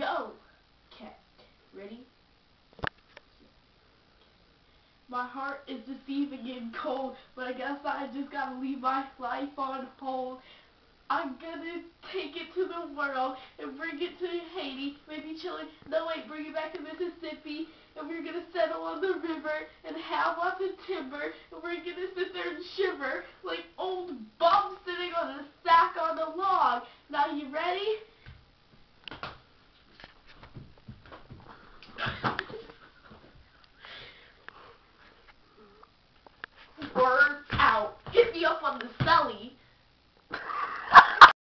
Yo, Okay, ready? My heart is deceiving and cold, but I guess I just gotta leave my life on hold. I'm gonna take it to the world and bring it to Haiti, maybe Chile, no wait, bring it back to Mississippi, and we're gonna settle on the river and have lots of timber, and we're gonna sit there and shiver like old bums sitting on a sack on a log. Now you ready?